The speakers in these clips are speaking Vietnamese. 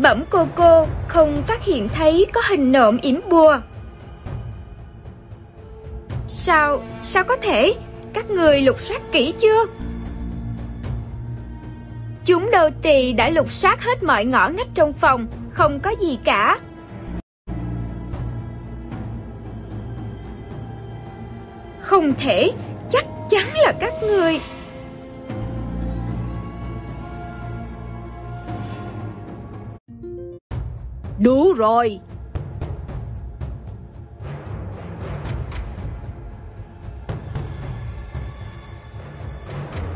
bẩm cô cô không phát hiện thấy có hình nộm yểm bùa. Sao, sao có thể? Các người lục soát kỹ chưa? Chúng đầu tỳ đã lục soát hết mọi ngõ ngách trong phòng, không có gì cả. Không thể, chắc chắn là các người. Đủ rồi.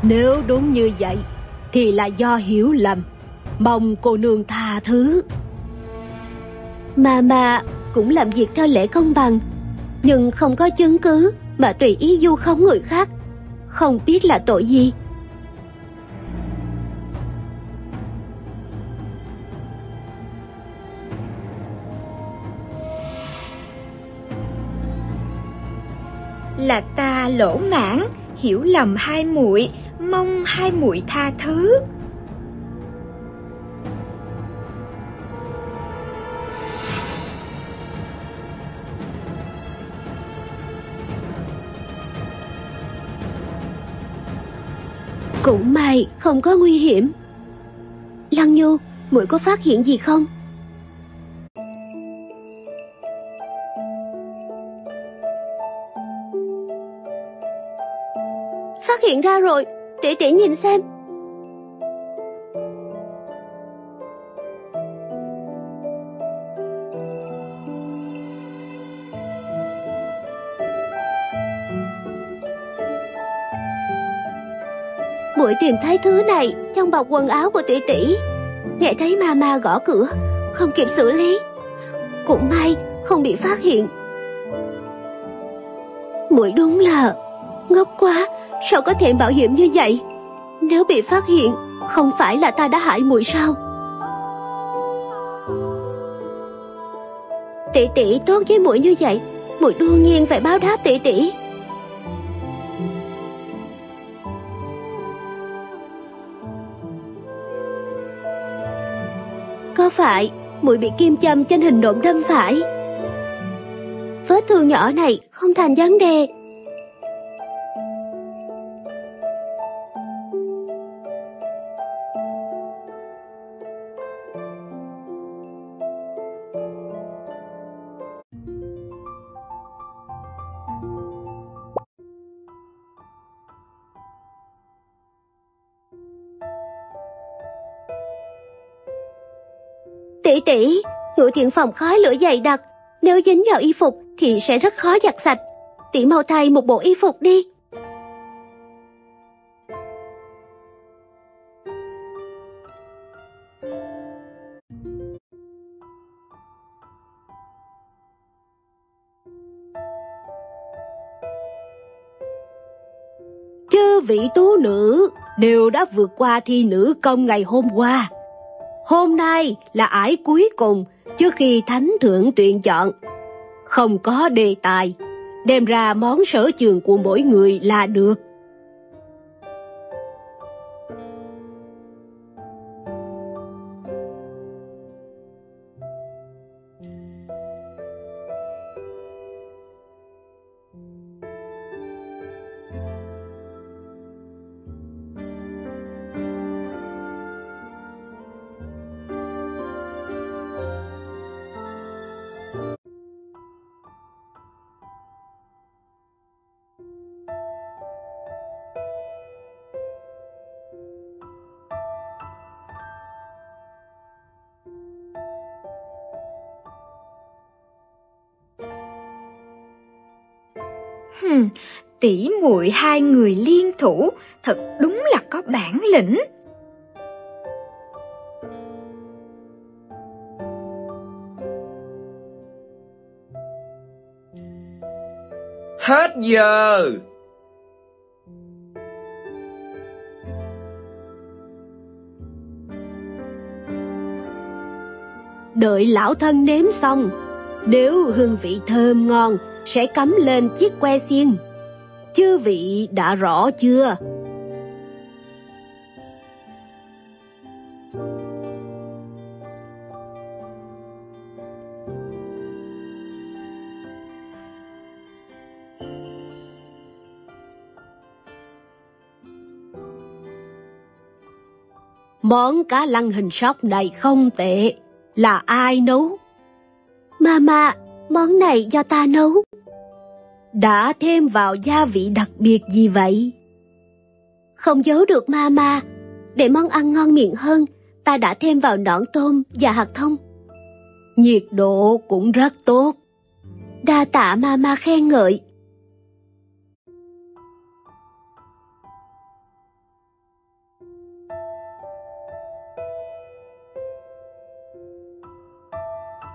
Nếu đúng như vậy, thì là do hiểu lầm. Mong cô nương tha thứ. Mà mà cũng làm việc theo lễ công bằng, nhưng không có chứng cứ mà tùy ý du khống người khác. Không biết là tội gì. Là ta lỗ mãn, hiểu lầm hai muội, mong hai muội tha thứ. Cũng may không có nguy hiểm. Lăng Nhu, muội có phát hiện gì không? Hiện ra rồi, tỷ tỷ nhìn xem. muội tìm thấy thứ này trong bọc quần áo của tỷ tỷ. Nghe thấy mama gõ cửa không kịp xử lý. Cũng may không bị phát hiện. Muội đúng là ngốc quá sao có thể bảo hiểm như vậy nếu bị phát hiện, không phải là ta đã hại muội sao tỷ tỷ tốt với muội như vậy, muội đương nhiên phải báo đáp tỷ tỷ Có phải muội bị kim châm trên hình nộm đâm phải? Vết thương nhỏ này không thành vấn đề. Tỷ ngự thiện phòng khói lửa dày đặc, nếu dính vào y phục thì sẽ rất khó giặt sạch. Tỷ mau thay một bộ y phục đi. Chư vị tú nữ đều đã vượt qua thi nữ công ngày hôm qua. Hôm nay là ải cuối cùng trước khi thánh thượng tuyển chọn. Không có đề tài, đem ra món sở trường của mỗi người là được. Hừm, tỷ muội hai người liên thủ, thật đúng là có bản lĩnh. Hết giờ! Đợi lão thân nếm xong, nếu hương vị thơm ngon sẽ cắm lên chiếc que xiên. Chư vị đã rõ chưa? Món cá lăng hình sóc này không tệ. Là ai nấu? Mama, món này do ta nấu. Đã thêm vào gia vị đặc biệt gì vậy? Không giấu được Mama, để món ăn ngon miệng hơn, ta đã thêm vào nõn tôm và hạt thông. Nhiệt độ cũng rất tốt. Đa tạ Mama khen ngợi.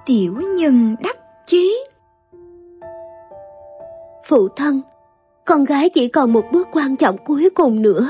tiểu nhân đắc phụ thân. Con gái chỉ còn một bước quan trọng cuối cùng nữa.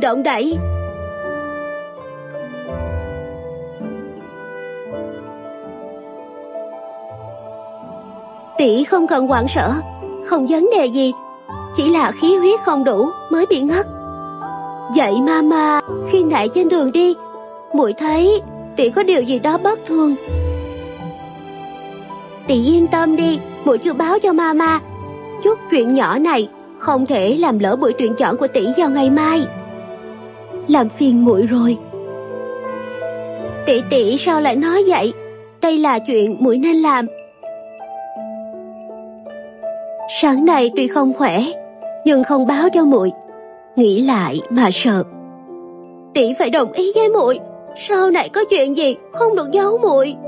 Đừng động đậy tỷ không cần hoảng sợ, không vấn đề gì, chỉ là khí huyết không đủ mới bị ngất. Vậy mama khi nãy trên đường đi, muội thấy tỷ có điều gì đó bất thường. Tỷ yên tâm đi, muội chưa báo cho mama chút chuyện nhỏ này không thể làm lỡ buổi tuyển chọn của tỷ vào ngày mai làm phiền muội rồi. Tỷ tỷ sao lại nói vậy? Đây là chuyện muội nên làm. Sáng nay tuy không khỏe, nhưng không báo cho muội. Nghĩ lại mà sợ. Tỷ phải đồng ý với muội, sau này có chuyện gì không được giấu muội.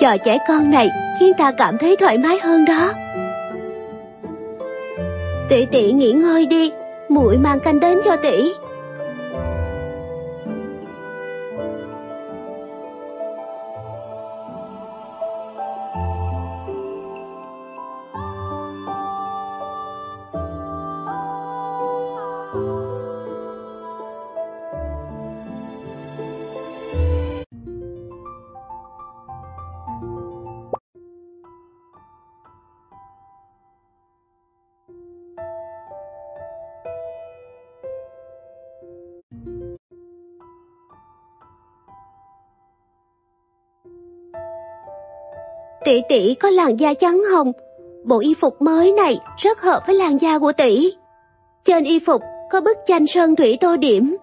Trò trẻ con này khiến ta cảm thấy thoải mái hơn đó tỷ tỷ nghỉ ngơi đi muội mang canh đến cho tỷ. Tỷ tỷ có làn da trắng hồng. Bộ y phục mới này rất hợp với làn da của tỷ. Trên y phục có bức tranh sơn thủy tô điểm,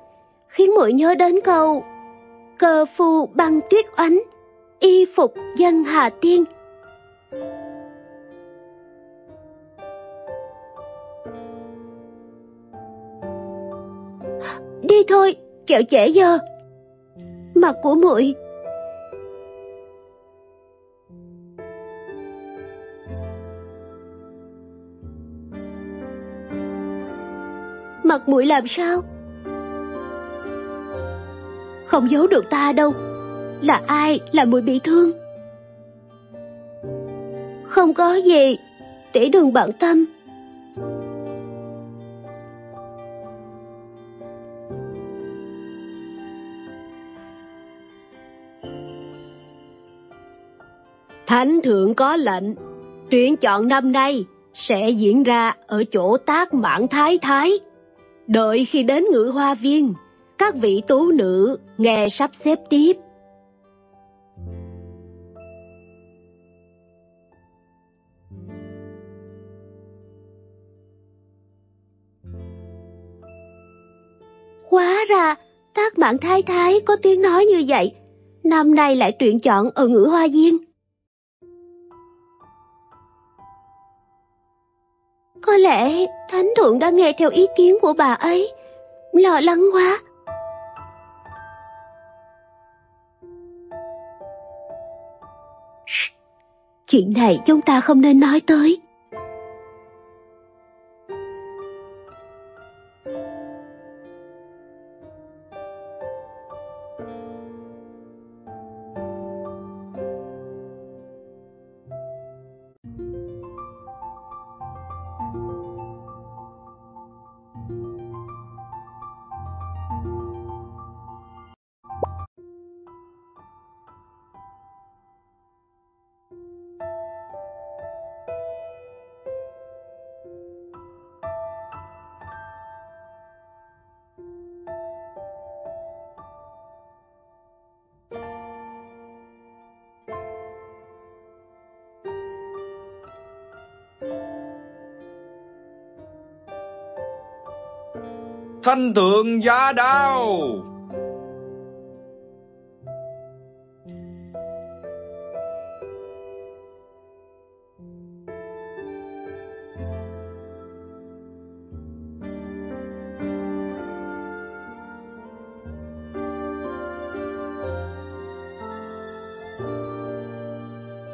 khiến muội nhớ đến câu, cơ phu băng tuyết oánh, y phục dân hà tiên. Đi thôi, kẹo trễ giờ. Mặt của muội mặt mũi làm sao? Không giấu được ta đâu. Là ai? Là mũi bị thương. Không có gì tỷ đừng bận tâm. Thánh thượng có lệnh, tuyển chọn năm nay sẽ diễn ra ở chỗ tác mãn thái thái. Đợi khi đến ngự hoa viên, các vị tú nữ nghe sắp xếp tiếp. Quá ra, tác mạng thái thái có tiếng nói như vậy, năm nay lại tuyển chọn ở ngữ hoa viên. Có lẽ Thánh thượng đã nghe theo ý kiến của bà ấy. Lo lắng quá. Chuyện này chúng ta không nên nói tới. Thanh thượng giá đao.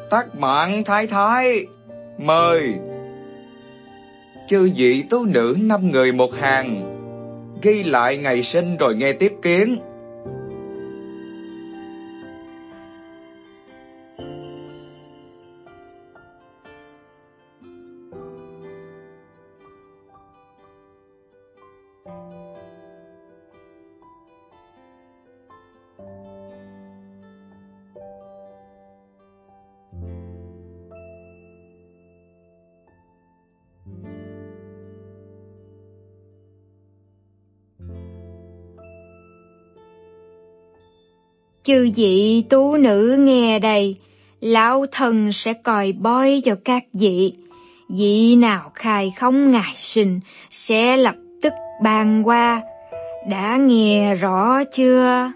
Tắc mạng thái thái, Mời. Chư vị tú nữ năm người một hàng. Ghi lại ngày sinh rồi nghe tiếp kiến. Chư vị tú nữ nghe đây, lão thần sẽ còi bói cho các vị. Vị nào khai không ngài sinh sẽ lập tức ban qua. Đã nghe rõ chưa?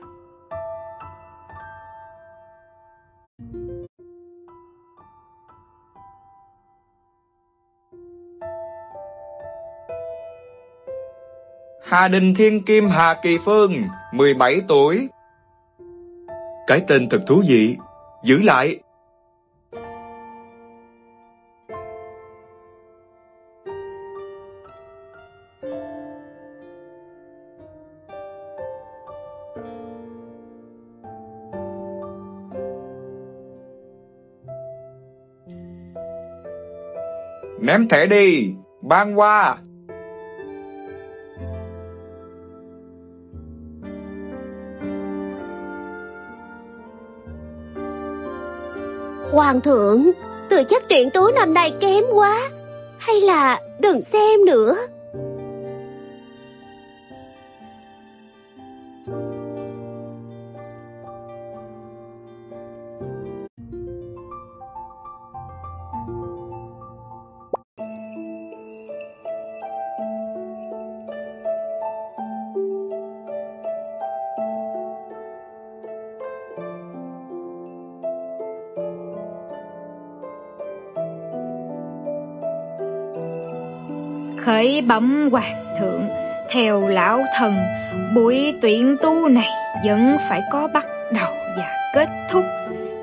Hà Đình Thiên Kim Hà Kỳ Phương, 17 tuổi, cái tên thật thú vị. Giữ lại. Ném thẻ đi, ban qua. Hoàng thượng, từ chất truyện tú năm nay kém quá. Hay là đừng xem nữa. Khởi bẩm hoàng thượng. Theo lão thần buổi tuyển tu này vẫn phải có bắt đầu và kết thúc.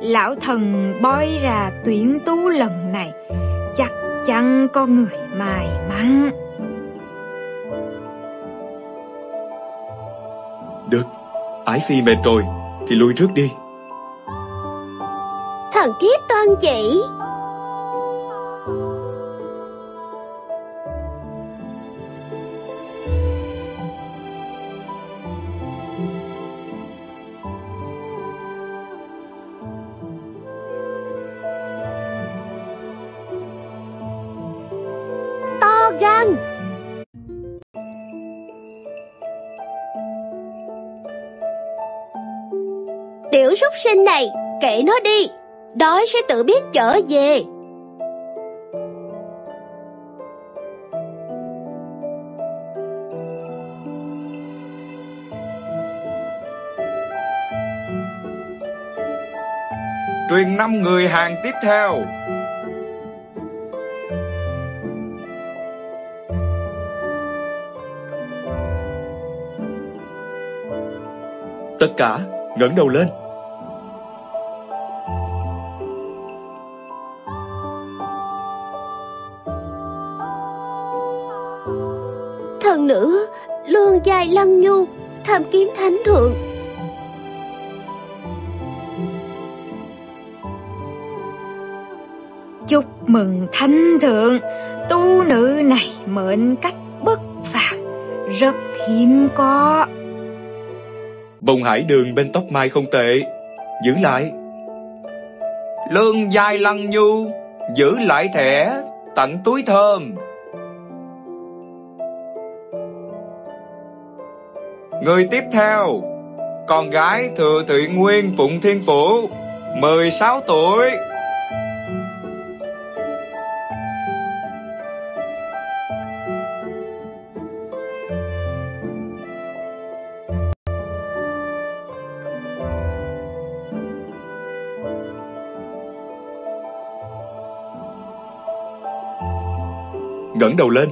Lão thần bói ra tuyển tu lần này chắc chắn có người may mắn. Được ái phi mệt rồi thì lui trước đi. Thần thiếp toan chỉ gan Tiểu súc sinh này Kệ nó đi, Đói sẽ tự biết trở về. Truyền năm người hàng tiếp theo. Tất cả ngẩng đầu lên. Thần nữ lương giai lăng nhu tham kiến thánh thượng chúc mừng thánh thượng tu nữ này mệnh cách bất phàm rất hiếm có Bông hải đường bên tóc mai không tệ. Giữ lại. Lương dai lăng nhu, giữ lại thẻ, tặng túi thơm. Người tiếp theo, con gái thừa thụy nguyên phụng thiên phủ 16 tuổi. Đầu lên.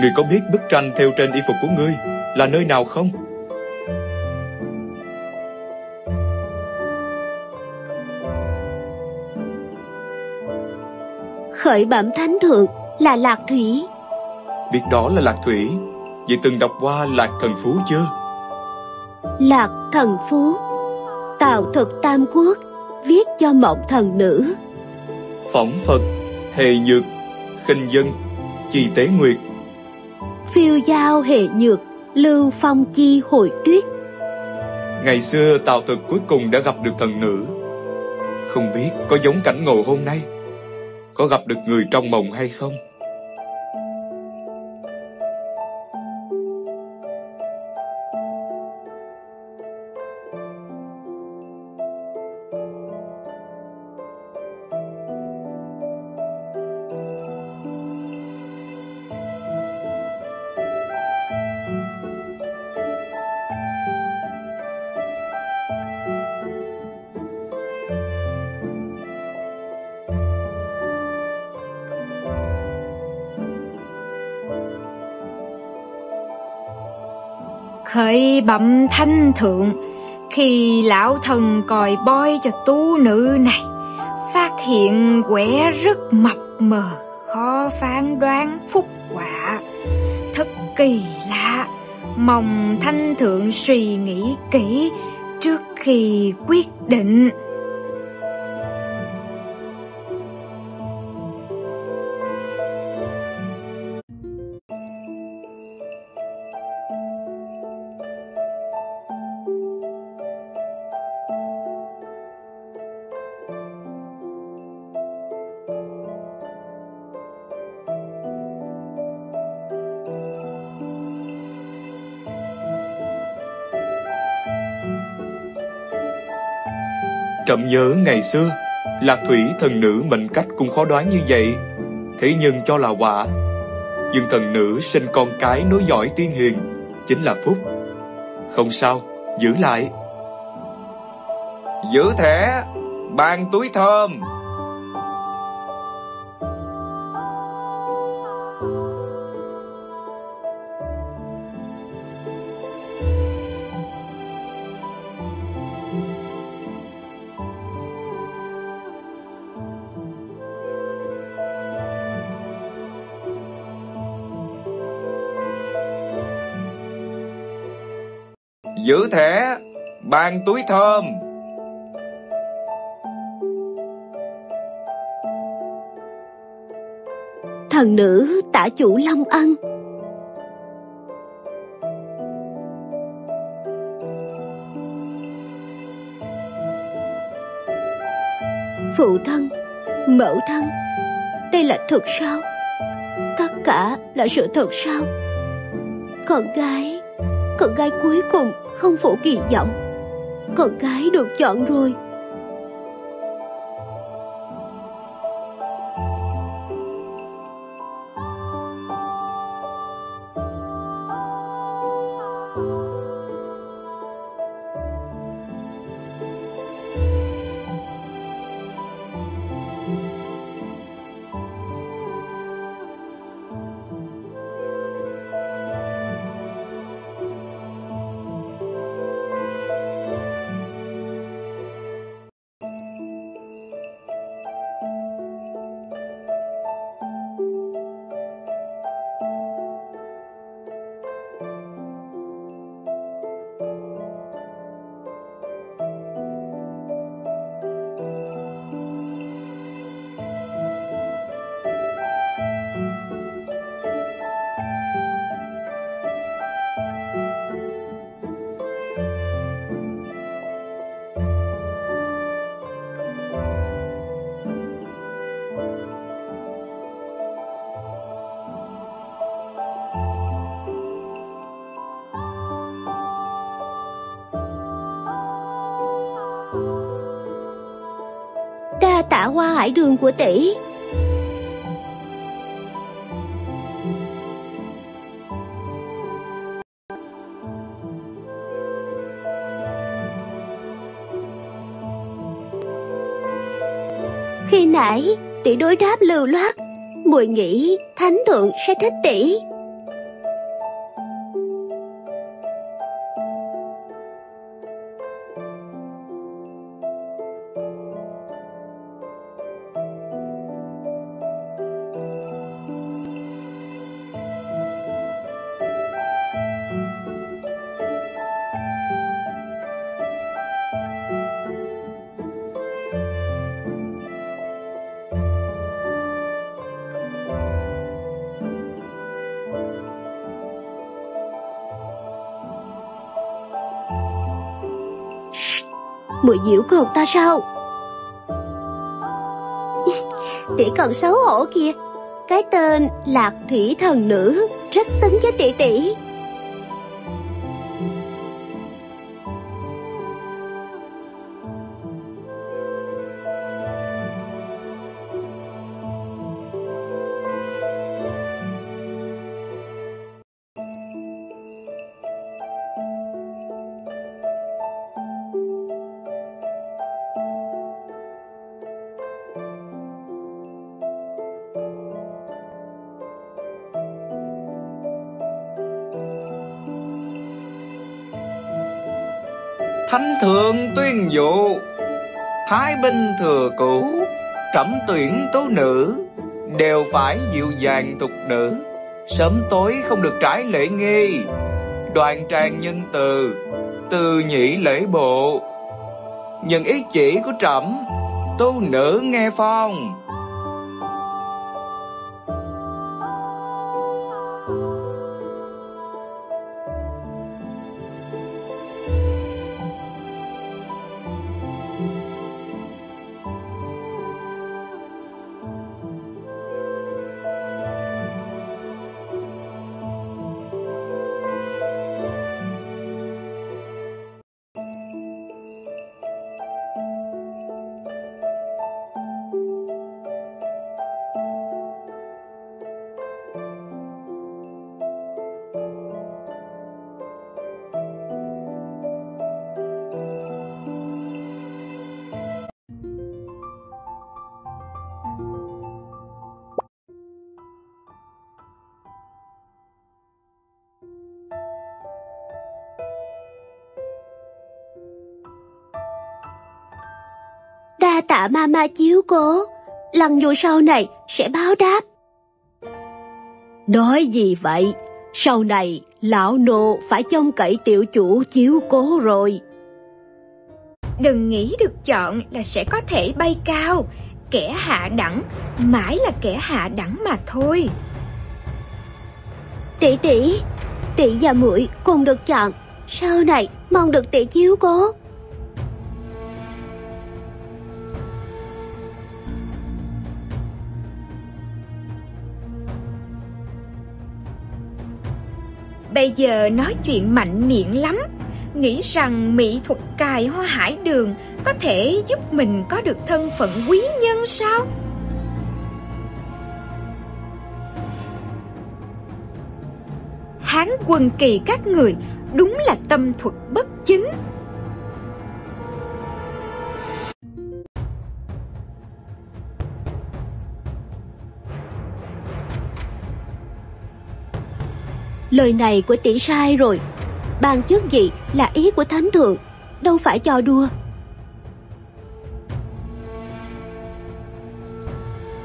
Ngươi có biết bức tranh theo trên y phục của ngươi là nơi nào không? khởi bẩm thánh thượng là lạc thủy Biết đó là Lạc Thủy Vậy từng đọc qua Lạc Thần Phú chưa? lạc thần phú tào thực tam quốc viết cho mộng thần nữ Phỏng Phật, Hề Nhược, Khinh Dân, Chi Tế Nguyệt phiêu giao hệ nhược, lưu phong chi hội tuyết Ngày xưa Tào Thực cuối cùng đã gặp được thần nữ Không biết có giống cảnh ngộ hôm nay, Có gặp được người trong mộng hay không? Khởi bẩm thanh thượng, khi lão thần còi boi cho tú nữ này, phát hiện quẻ rất mập mờ, khó phán đoán phúc quả. Thật kỳ lạ, mong thanh thượng suy nghĩ kỹ trước khi quyết định. Trẫm nhớ ngày xưa Lạc Thủy thần nữ mệnh cách cũng khó đoán như vậy. Thế nhưng cho là quả Nhưng thần nữ sinh con cái nối dõi tiên hiền Chính là phúc. Không sao, giữ lại. Giữ thẻ ban túi thơm. Cứ thế, ban túi thơm. Thần nữ tả chủ long ân. Phụ thân mẫu thân đây là thật sao? Tất cả là sự thật sao? Con gái con gái cuối cùng không phụ kỳ vọng. Con gái được chọn rồi. Hoa hải đường của tỷ. Khi nãy tỷ đối đáp lưu loát, muội nghĩ thánh thượng sẽ thích tỷ. Mười giễu cợt ta sao? Tỷ còn xấu hổ kìa. Cái tên lạc thủy thần nữ rất xứng với tỷ tỷ. Thánh thượng tuyên dụ, Thái binh thừa cũ Trẫm tuyển tú nữ, Đều phải dịu dàng tục nữ Sớm tối không được trái lễ nghi. Đoàn trang nhân từ Từ nhị lễ bộ. Nhận ý chỉ của trẫm Tu nữ nghe phong. Tạ mama chiếu cố, lần dù sau này sẽ báo đáp. Nói gì vậy? Sau này lão nô phải trông cậy tiểu chủ chiếu cố rồi. Đừng nghĩ được chọn là sẽ có thể bay cao, kẻ hạ đẳng mãi là kẻ hạ đẳng mà thôi. Tỷ tỷ, tỷ và muội cùng được chọn, sau này mong được tỷ chiếu cố. Bây giờ nói chuyện mạnh miệng lắm. Nghĩ rằng mỹ thuật cài hoa hải đường Có thể giúp mình có được thân phận quý nhân sao? Hán quân kỳ các người, Đúng là tâm thuật bất chính. Lời này của tỷ sai rồi. Ban chức gì là ý của thánh thượng Đâu phải cho đua.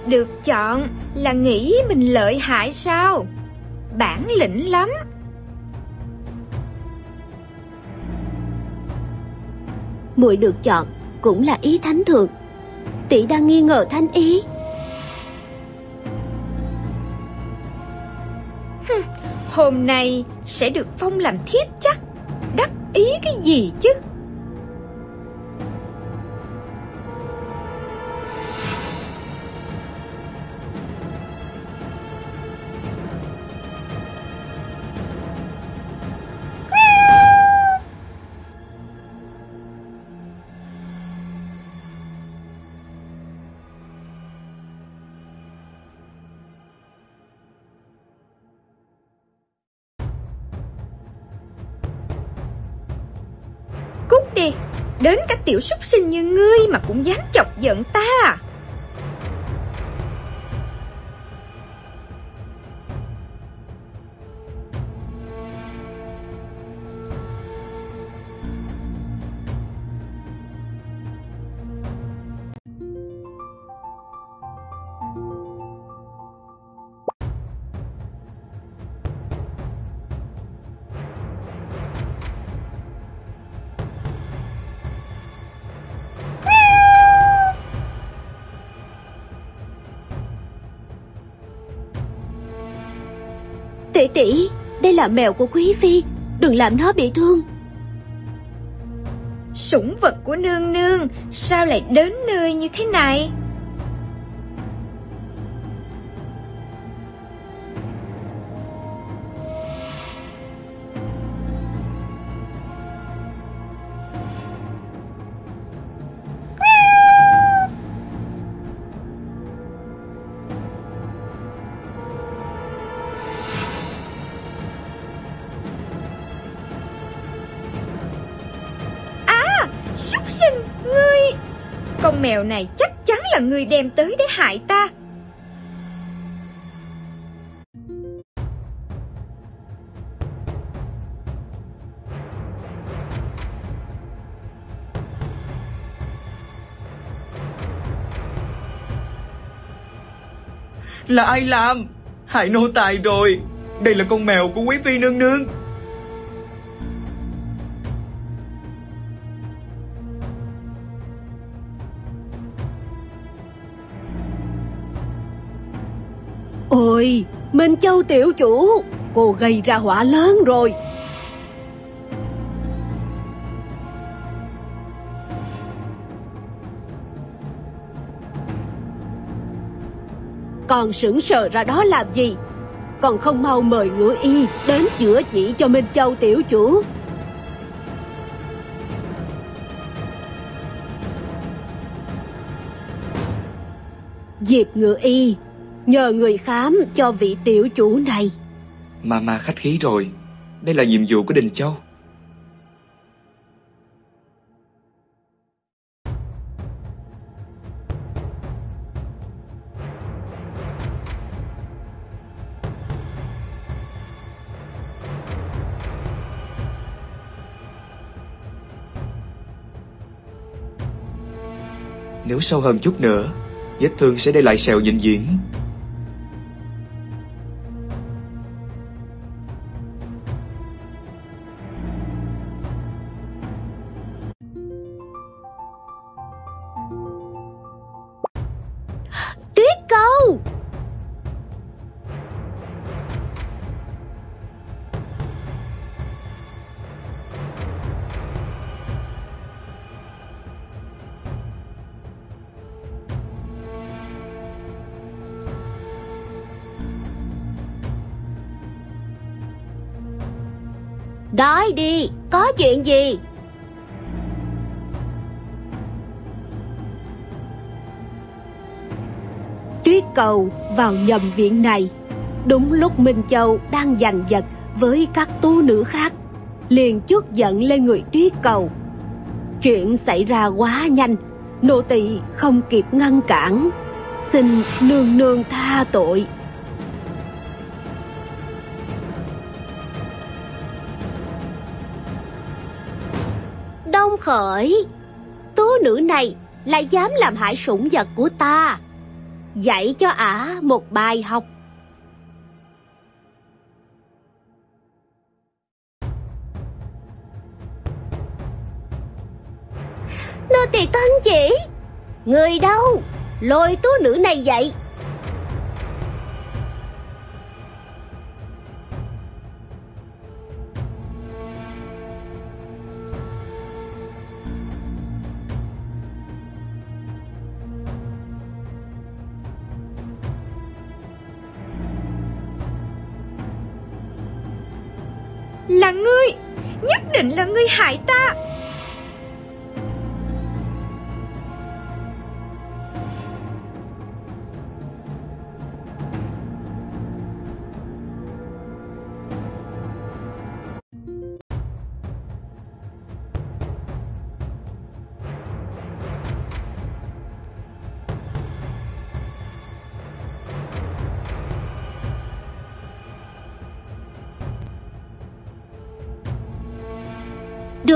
Được chọn là nghĩ mình lợi hại sao? Bản lĩnh lắm. Muội được chọn cũng là ý thánh thượng. Tỷ đang nghi ngờ thánh ý Hôm nay sẽ được phong làm thiếp chắc. Đắc ý cái gì chứ? Đến cả tiểu súc sinh như ngươi mà cũng dám chọc giận ta à? Tỷ đây là mèo của quý phi, đừng làm nó bị thương. Sủng vật của nương nương sao lại đến nơi như thế này? Mèo này chắc chắn là người đem tới để hại ta. Là ai làm? Hại nô tài rồi. Đây là con mèo của quý phi nương nương. Minh Châu tiểu chủ, cô gây ra họa lớn rồi. Còn sững sờ ra đó làm gì? Còn không mau mời ngựa y đến chữa chỉ cho Minh Châu tiểu chủ. Diệp ngựa y nhờ người khám cho vị tiểu chủ này. Mà mà khách khí rồi, đây là nhiệm vụ của Đình Châu. Nếu sâu hơn chút nữa, vết thương sẽ để lại sẹo vĩnh viễn. Nói đi, có chuyện gì? Tuyết cầu vào nhầm viện này. Đúng lúc Minh Châu đang giành giật với các tú nữ khác Liền chút giận lên người tuyết cầu. Chuyện xảy ra quá nhanh Nô tỳ không kịp ngăn cản. Xin nương nương tha tội. Khởi. Tú nữ này lại dám làm hại sủng vật của ta. Dạy cho ả một bài học. Nô tỳ tân chỉ, Người đâu Lôi tú nữ này dậy? Định là ngươi hại ta.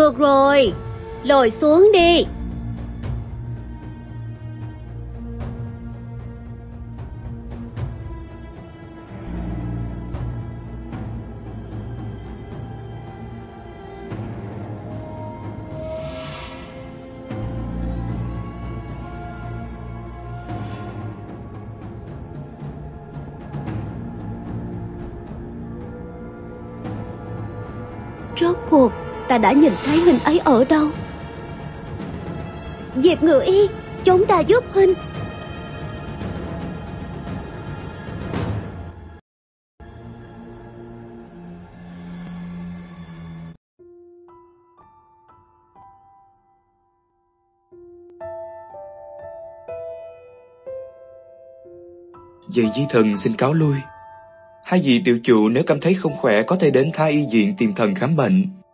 Được rồi, lồi xuống đi. Ta đã nhìn thấy huynh ấy ở đâu Diệp Ngự Y, Chúng ta giúp huynh Dì di thần xin cáo lui. Hai vị tiểu chủ nếu cảm thấy không khỏe có thể đến thái y viện tìm thần khám bệnh.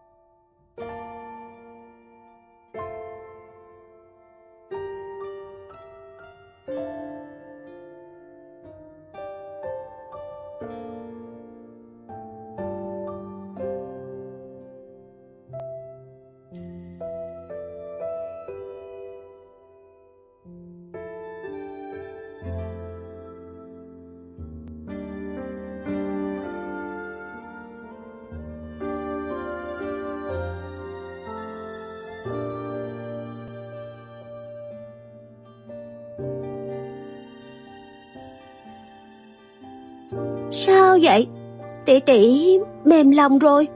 Tỷ mềm lòng rồi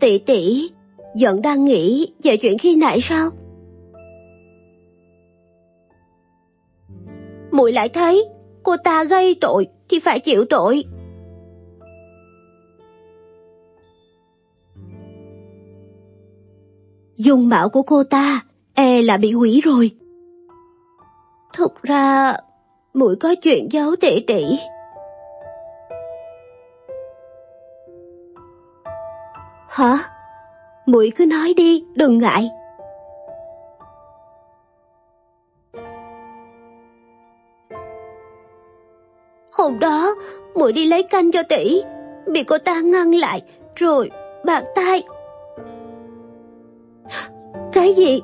Tỷ tỷ, vẫn đang nghĩ về chuyện khi nãy sao muội lại thấy cô ta gây tội thì phải chịu tội. Dung mạo của cô ta e là bị hủy rồi. Thực ra, muội có chuyện giấu tỷ tỷ. Hả? Muội cứ nói đi, đừng ngại. Hôm đó, muội đi lấy canh cho tỷ, bị cô ta ngăn lại, rồi bạc tay. Cái gì?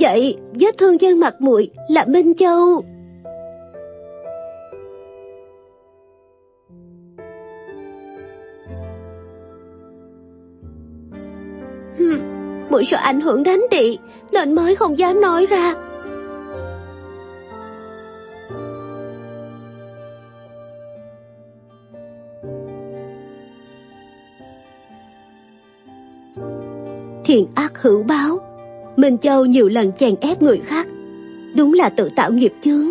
Vậy vết thương trên mặt muội là Minh Châu. muội sợ ảnh hưởng đến tỷ, nên mới không dám nói ra. thiện ác hữu báo. Minh Châu nhiều lần chèn ép người khác, đúng là tự tạo nghiệp chướng.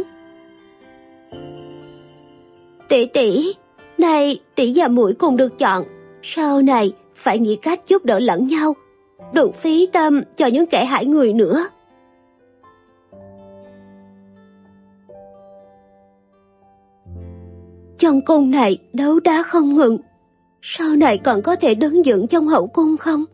Tỷ tỷ, nay tỷ và muội cùng được chọn, sau này phải nghĩ cách giúp đỡ lẫn nhau, đừng phí tâm cho những kẻ hại người nữa. Trong cung này đấu đá không ngừng, sau này còn có thể đứng dưỡng trong hậu cung không?